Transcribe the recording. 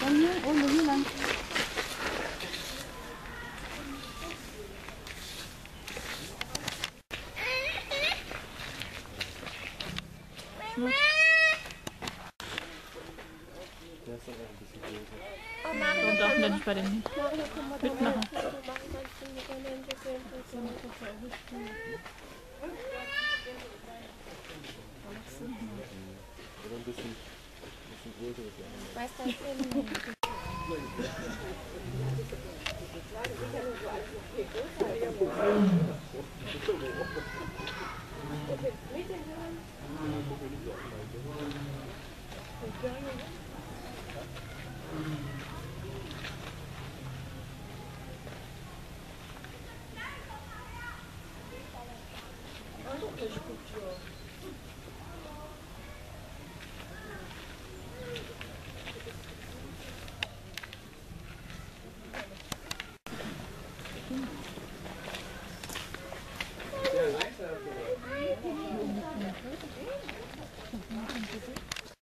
Dann hier, ohne hier lang. Der ist aber ein bisschen böse. Und darf man nicht bei den mitmachen. Oder ein bisschen größeres Jahr.